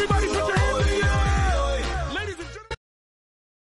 Everybody